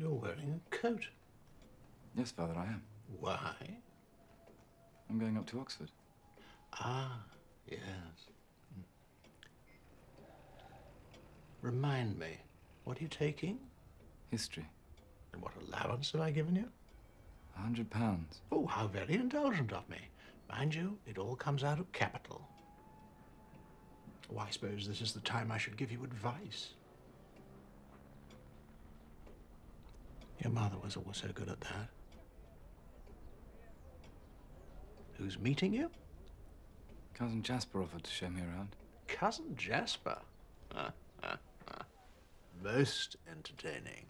You're wearing a coat. Yes, Father, I am. Why? I'm going up to Oxford. Ah, yes. Remind me, what are you taking? History. And what allowance have I given you? A hundred pounds. Oh, how very indulgent of me. Mind you, it all comes out of capital. Oh, I suppose this is the time I should give you advice. Your mother was always so good at that. Who's meeting you? Cousin Jasper offered to show me around. Cousin Jasper. Ah, ah, ah. Most entertaining.